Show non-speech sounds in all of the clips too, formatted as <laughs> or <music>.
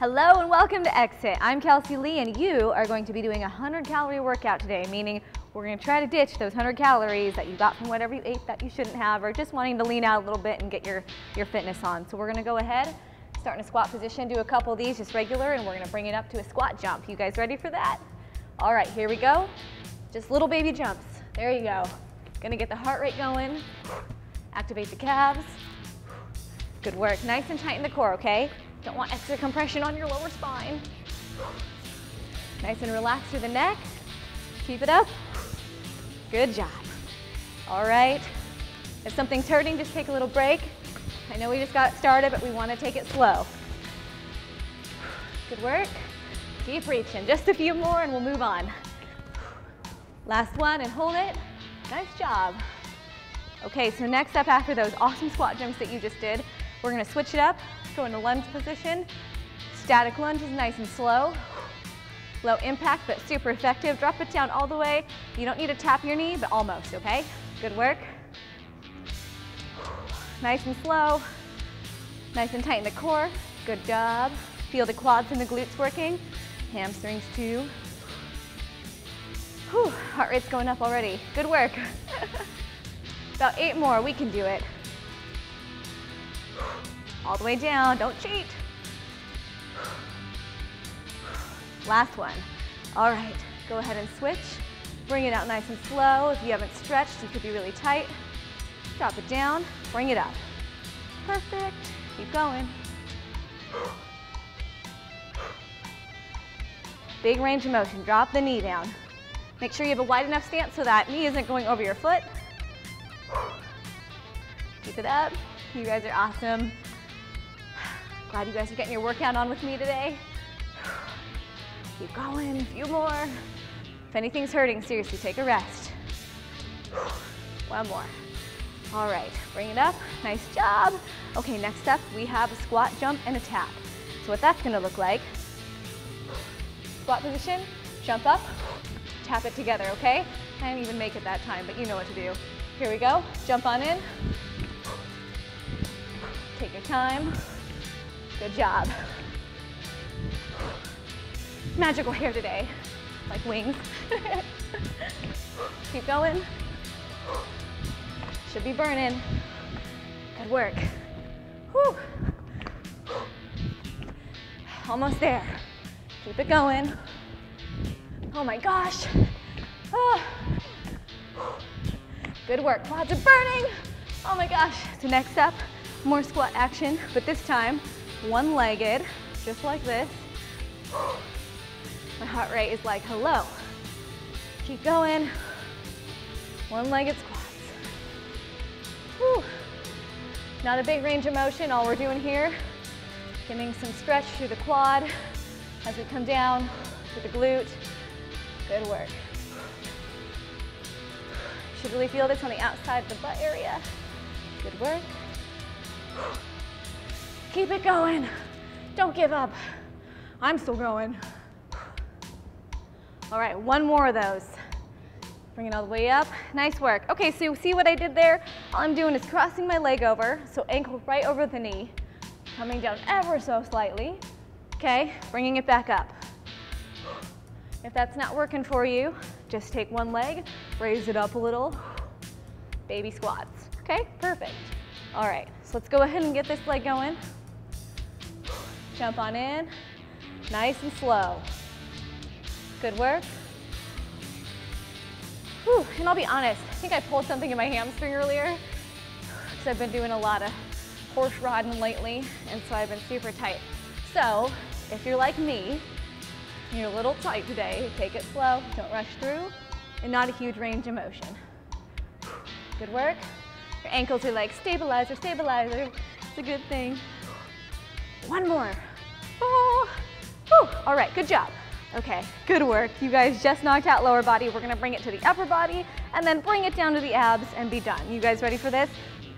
Hello and welcome to XFit. I'm Kelsey Lee and you are going to be doing a 100 calorie workout today, meaning we're going to try to ditch those 100 calories that you got from whatever you ate that you shouldn't have or just wanting to lean out a little bit and get your, your fitness on. So we're going to go ahead, start in a squat position, do a couple of these just regular and we're going to bring it up to a squat jump. You guys ready for that? All right, here we go. Just little baby jumps. There you go. Gonna get the heart rate going. Activate the calves. Good work. Nice and tight in the core, okay? Don't want extra compression on your lower spine. Nice and relaxed through the neck. Keep it up. Good job. All right. If something's hurting, just take a little break. I know we just got started, but we want to take it slow. Good work. Keep reaching. Just a few more and we'll move on. Last one and hold it. Nice job. Okay, so next up after those awesome squat jumps that you just did, we're gonna switch it up, go into lunge position. Static lunge is nice and slow. Low impact, but super effective. Drop it down all the way. You don't need to tap your knee, but almost, okay? Good work. Nice and slow. Nice and tight in the core. Good job. Feel the quads and the glutes working. Hamstrings too. Whew, heart rate's going up already. Good work. <laughs> About eight more, we can do it. All the way down, don't cheat. Last one. All right, go ahead and switch. Bring it out nice and slow. If you haven't stretched, you could be really tight. Drop it down, bring it up. Perfect, keep going. Big range of motion, drop the knee down. Make sure you have a wide enough stance so that knee isn't going over your foot. Keep it up. You guys are awesome. Glad you guys are getting your workout on with me today. <sighs> Keep going, a few more. If anything's hurting, seriously, take a rest. <sighs> One more. All right, bring it up. Nice job. Okay, next up, we have a squat, jump, and a tap. So what that's gonna look like, <sighs> squat position, jump up, tap it together, okay? I didn't even make it that time, but you know what to do. Here we go, jump on in. Take your time. Good job. Magical hair today, like wings. <laughs> Keep going. Should be burning. Good work. Whew. Almost there. Keep it going. Oh my gosh. Oh. Good work, quads are burning. Oh my gosh. So next up, more squat action, but this time one-legged, just like this. My heart rate is like, hello. Keep going. One-legged squats. Whew. Not a big range of motion, all we're doing here, getting some stretch through the quad as we come down to the glute. Good work. Should really feel this on the outside of the butt area. Good work. Keep it going. Don't give up. I'm still going. All right, one more of those. Bring it all the way up. Nice work. Okay, so see what I did there? All I'm doing is crossing my leg over, so ankle right over the knee, coming down ever so slightly. Okay, bringing it back up. If that's not working for you, just take one leg, raise it up a little, baby squats. Okay, perfect. All right, so let's go ahead and get this leg going. Jump on in, nice and slow. Good work. Whew, and I'll be honest, I think I pulled something in my hamstring earlier because I've been doing a lot of horse riding lately, and so I've been super tight. So, if you're like me, you're a little tight today, take it slow, don't rush through, and not a huge range of motion. Good work. Your ankles are like stabilizer, stabilizer. It's a good thing. One more. Oh. All right, good job. Okay, good work. You guys just knocked out lower body. We're gonna bring it to the upper body and then bring it down to the abs and be done. You guys ready for this?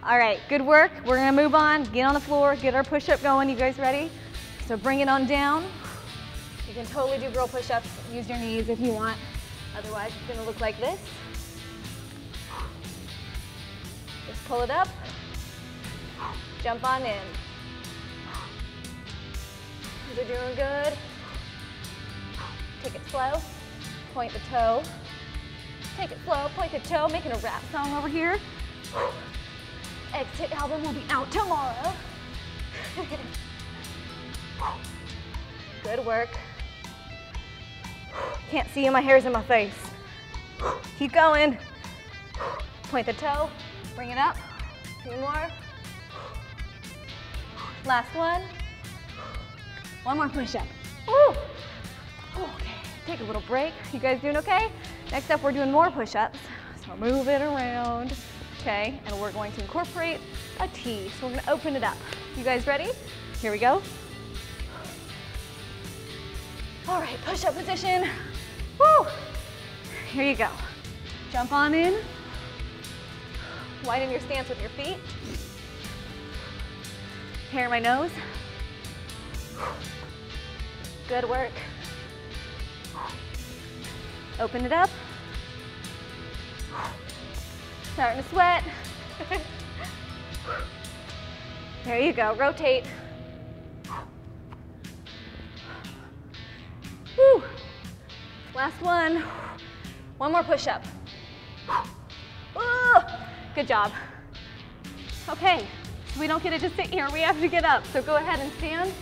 All right, good work. We're gonna move on, get on the floor, get our push-up going. You guys ready? So bring it on down. You can totally do girl push-ups. Use your knees if you want. Otherwise, it's gonna look like this. Just pull it up. Jump on in. Are doing good. Take it slow. Point the toe. Take it slow, point the toe, making a rap song over here. XFit album will be out tomorrow. Good work. Can't see you, my hair's in my face. Keep going. Point the toe, bring it up. Two more. Last one. One more push-up. Woo. Okay, take a little break. You guys doing okay? Next up, we're doing more push-ups. So we're moving around, okay? And we're going to incorporate a T. So we're gonna open it up. You guys ready? Here we go. All right, push-up position. Woo! Here you go. Jump on in. Widen your stance with your feet. Hair my nose. Good work. Open it up. Starting to sweat. there you go, rotate. Whew. Last one. One more push-up. Good job. Okay, we don't get to just sit here, we have to get up. So go ahead and stand.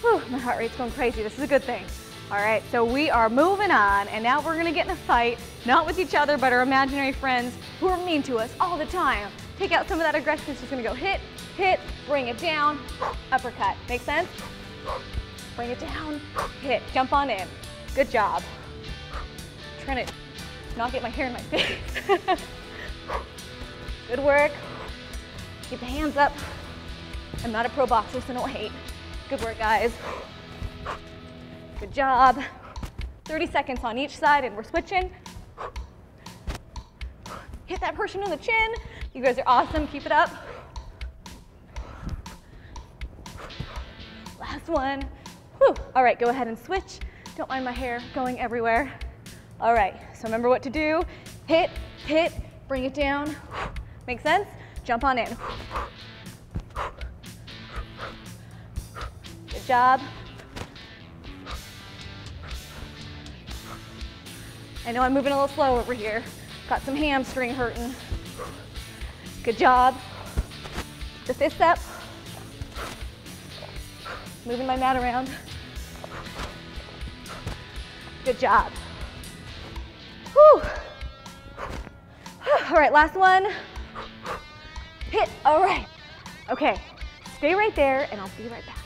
Whew, my heart rate's going crazy, this is a good thing. All right, so we are moving on, and now we're gonna get in a fight, not with each other, but our imaginary friends who are mean to us all the time. Take out some of that aggression, it's just gonna go hit, hit, bring it down, uppercut. Make sense? Bring it down, hit, jump on in. Good job. I'm trying to not get my hair in my face. <laughs> Good work. Keep the hands up. I'm not a pro boxer, so don't hate. Good work, guys. Good job. 30 seconds on each side and we're switching. Hit that person in the chin. You guys are awesome, keep it up. Last one. Whew. All right, go ahead and switch. Don't mind my hair going everywhere. All right, so remember what to do. Hit, hit, bring it down. Make sense? Jump on in. Good job. I know I'm moving a little slow over here. Got some hamstring hurting. Good job. The fist up. Moving my mat around. Good job. Whew. <sighs> All right, last one. Hit, all right. Okay, stay right there and I'll be right back.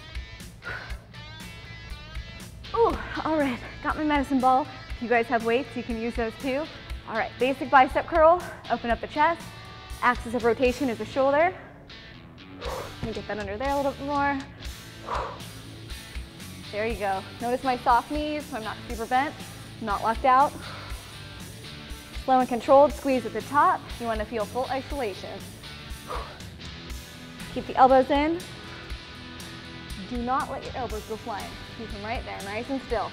Ooh, all right, got my medicine ball. If you guys have weights, you can use those too. All right, basic bicep curl, open up the chest. Axis of rotation is the shoulder. Let me get that under there a little bit more. There you go. Notice my soft knees, so I'm not super bent, not locked out. Slow and controlled, squeeze at the top. You want to feel full isolation. Keep the elbows in. Do not let your elbows go flying. Keep them right there, nice and still.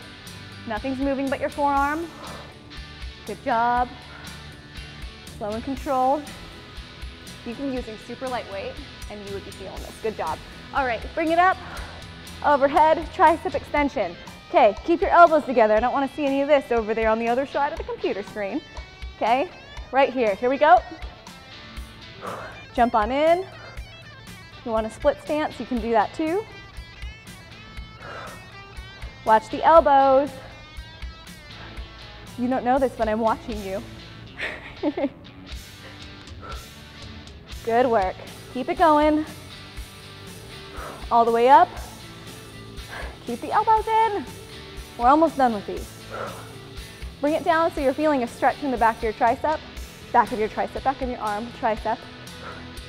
Nothing's moving but your forearm. Good job. Slow and controlled. You can be using super lightweight and you would be feeling this. Good job. All right, bring it up. Overhead, tricep extension. Okay, keep your elbows together. I don't want to see any of this over there on the other side of the computer screen. Okay, right here. Here we go. Jump on in. If you want a split stance, you can do that too. Watch the elbows. You don't know this, but I'm watching you. <laughs> Good work. Keep it going. All the way up. Keep the elbows in. We're almost done with these. Bring it down so you're feeling a stretch in the back of your tricep, back of your tricep, back of your arm, tricep.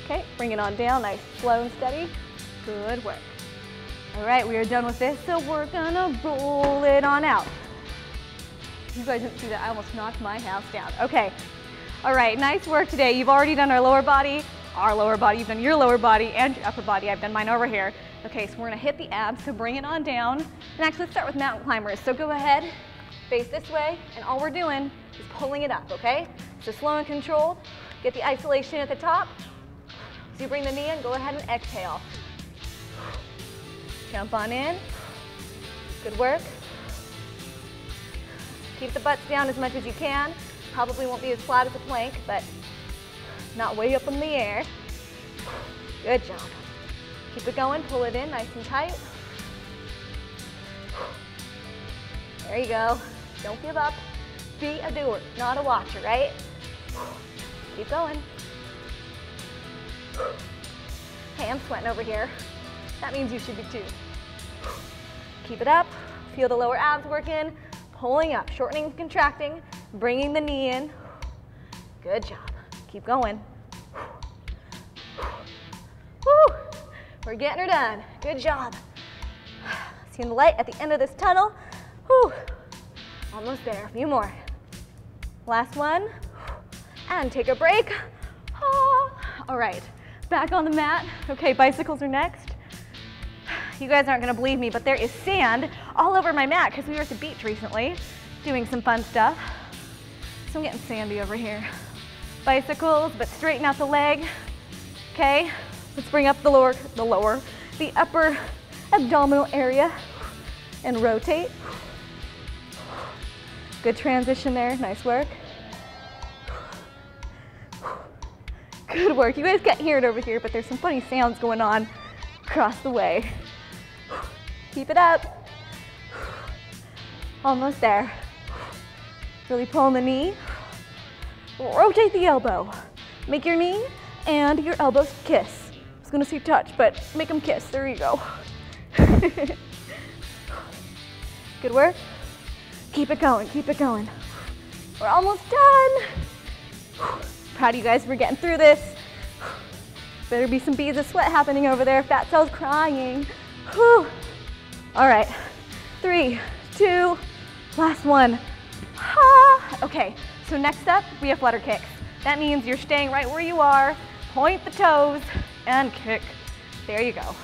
Okay, bring it on down, nice, slow and steady. Good work. All right, we are done with this, so we're gonna roll it on out. You guys didn't see that, I almost knocked my house down. Okay, all right, nice work today. You've already done our lower body, our lower body, you've done your lower body and your upper body. I've done mine over here. Okay, so we're gonna hit the abs, so bring it on down. And actually, let's start with mountain climbers. So go ahead, face this way, and all we're doing is pulling it up, okay? So slow and controlled. Get the isolation at the top. So you bring the knee in, go ahead and exhale. Jump on in. Good work. Keep the butts down as much as you can. Probably won't be as flat as a plank, but not way up in the air. Good job. Keep it going, pull it in nice and tight. There you go. Don't give up. Be a doer, not a watcher, right? Keep going. Hey, I'm sweating over here. That means you should be too. Keep it up. Feel the lower abs working. Pulling up, shortening, contracting, bringing the knee in. Good job. Keep going. Woo! We're getting her done. Good job. Seeing the light at the end of this tunnel. Almost there. A few more. Last one. And take a break. Ah. All right. Back on the mat. Okay, bicycles are next. You guys aren't gonna believe me, but there is sand all over my mat because we were at the beach recently doing some fun stuff. So I'm getting sandy over here. Bicycles, but straighten out the leg. Okay, let's bring up the lower, the lower, the upper abdominal area and rotate. Good transition there, nice work. Good work. You guys can't hear it over here, but there's some funny sounds going on across the way. Keep it up. <sighs> Almost there. Really pull on the knee. Rotate the elbow. Make your knee and your elbows kiss. I was gonna say touch, but make them kiss. There you go. <laughs> Good work. Keep it going, keep it going. We're almost done. <sighs> Proud of you guys for getting through this. <sighs> Better be some beads of sweat happening over there. Fat cells crying. Whew. All right, three, two, last one. Ah. Okay, so next up, we have flutter kicks. That means you're staying right where you are, point the toes, and kick. There you go.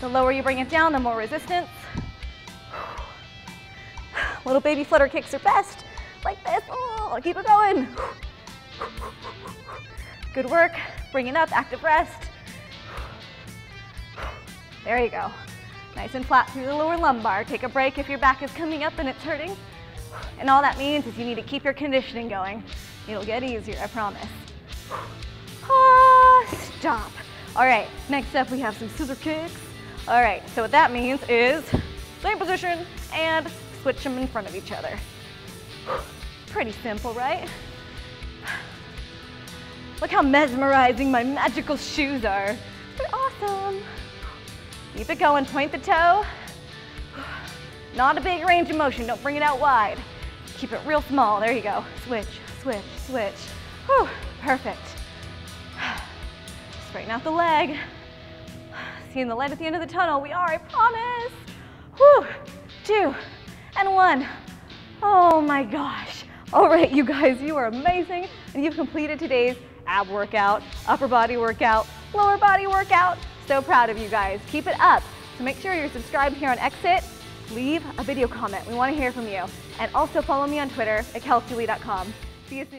The lower you bring it down, the more resistance. Little baby flutter kicks are best, like this. Oh, keep it going. Good work. Bring it up, active rest. There you go. Nice and flat through the lower lumbar. Take a break if your back is coming up and it's hurting. And all that means is you need to keep your conditioning going. It'll get easier, I promise. Ah, stop. All right, next up we have some scissor kicks. All right, so what that means is same position and switch them in front of each other. Pretty simple, right? Look how mesmerizing my magical shoes are. They're awesome. Keep it going, point the toe. Not a big range of motion, don't bring it out wide. Keep it real small, there you go. Switch, switch, switch. Whew, perfect. Straighten out the leg. Seeing the light at the end of the tunnel, we are, I promise. Whew, two, and one. Oh my gosh. All right, you guys, you are amazing, and you've completed today's ab workout, upper body workout, lower body workout. So proud of you guys. Keep it up. So make sure you're subscribed here on XFit. Leave a video comment. We want to hear from you. And also follow me on Twitter at kelseylee.com. See you soon.